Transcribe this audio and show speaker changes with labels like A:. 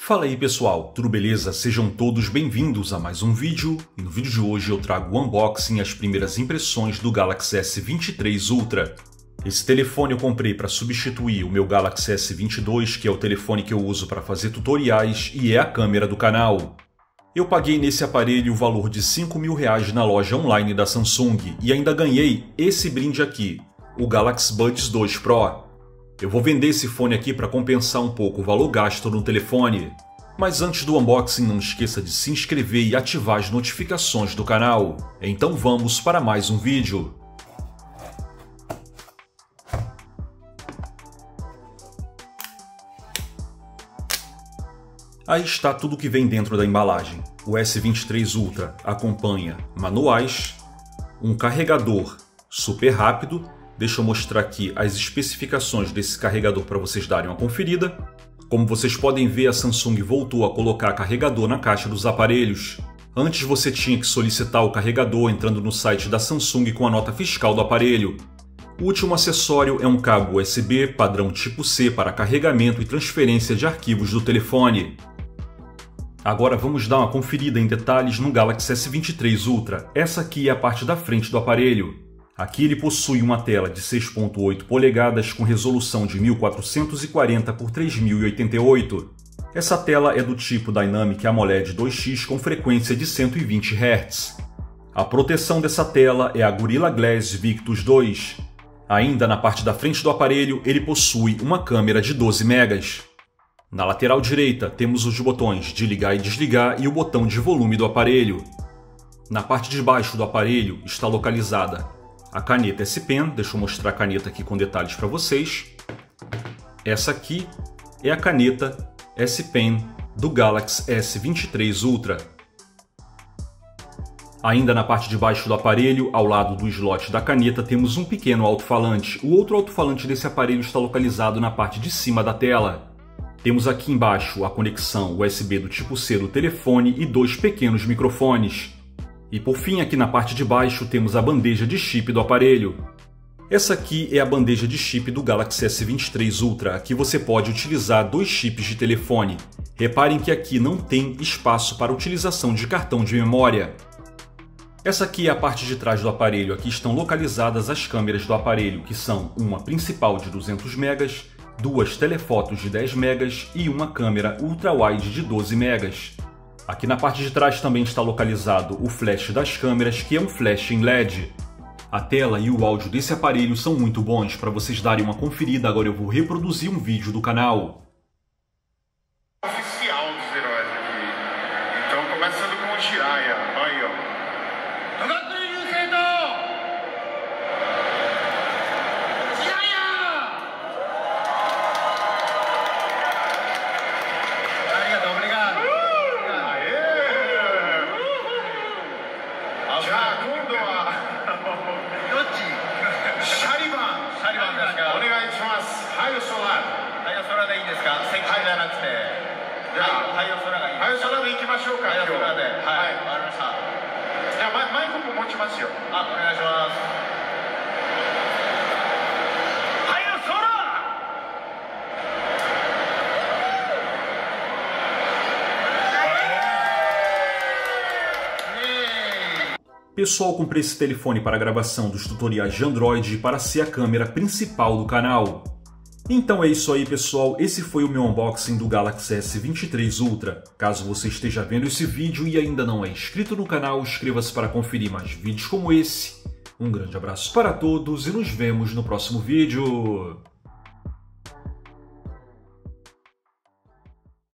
A: Fala aí pessoal, tudo beleza? Sejam todos bem-vindos a mais um vídeo e no vídeo de hoje eu trago o unboxing e as primeiras impressões do Galaxy S23 Ultra. Esse telefone eu comprei para substituir o meu Galaxy S22, que é o telefone que eu uso para fazer tutoriais e é a câmera do canal. Eu paguei nesse aparelho o valor de 5 mil reais na loja online da Samsung e ainda ganhei esse brinde aqui, o Galaxy Buds 2 Pro. Eu vou vender esse fone aqui para compensar um pouco o valor gasto no telefone. Mas antes do unboxing, não esqueça de se inscrever e ativar as notificações do canal. Então vamos para mais um vídeo. Aí está tudo que vem dentro da embalagem. O S23 Ultra acompanha manuais, um carregador super rápido Deixa eu mostrar aqui as especificações desse carregador para vocês darem uma conferida. Como vocês podem ver, a Samsung voltou a colocar carregador na caixa dos aparelhos. Antes você tinha que solicitar o carregador entrando no site da Samsung com a nota fiscal do aparelho. O último acessório é um cabo USB padrão tipo C para carregamento e transferência de arquivos do telefone. Agora vamos dar uma conferida em detalhes no Galaxy S23 Ultra. Essa aqui é a parte da frente do aparelho. Aqui ele possui uma tela de 6.8 polegadas com resolução de 1440 por 3088. Essa tela é do tipo Dynamic AMOLED 2X com frequência de 120 Hz. A proteção dessa tela é a Gorilla Glass Victus 2. Ainda na parte da frente do aparelho, ele possui uma câmera de 12 megas. Na lateral direita, temos os botões de ligar e desligar e o botão de volume do aparelho. Na parte de baixo do aparelho está localizada a caneta S Pen, deixa eu mostrar a caneta aqui com detalhes para vocês. Essa aqui é a caneta S Pen do Galaxy S23 Ultra. Ainda na parte de baixo do aparelho, ao lado do slot da caneta, temos um pequeno alto-falante. O outro alto-falante desse aparelho está localizado na parte de cima da tela. Temos aqui embaixo a conexão USB do tipo C do telefone e dois pequenos microfones. E por fim, aqui na parte de baixo, temos a bandeja de chip do aparelho. Essa aqui é a bandeja de chip do Galaxy S23 Ultra. Aqui você pode utilizar dois chips de telefone. Reparem que aqui não tem espaço para utilização de cartão de memória. Essa aqui é a parte de trás do aparelho. Aqui estão localizadas as câmeras do aparelho, que são uma principal de 200 megas, duas telefotos de 10 megas e uma câmera ultra-wide de 12 megas. Aqui na parte de trás também está localizado o flash das câmeras, que é um flash em LED. A tela e o áudio desse aparelho são muito bons, para vocês darem uma conferida agora eu vou reproduzir um vídeo do canal.
B: Oficial dos heróis aqui. Então começando com o Jiraiya. Aí, ó. じゃあ今度は
C: どっち
B: シャリバンシャリバンですかお願いします。ハイソラ。
C: ハイソラでいいですか？石
B: 灰じゃなくて、は
C: い、
B: じゃあ
C: ハイソラがいい。
B: ハイソラでいきましょうかハイソラで。は
C: い、
B: はい、分
C: かりました。
B: じゃあマイクも持ちますよ。
C: あお願いします。
A: Pessoal, comprei esse telefone para gravação dos tutoriais de Android para ser a câmera principal do canal. Então é isso aí pessoal, esse foi o meu unboxing do Galaxy S23 Ultra. Caso você esteja vendo esse vídeo e ainda não é inscrito no canal, inscreva-se para conferir mais vídeos como esse. Um grande abraço para todos e nos vemos no próximo vídeo.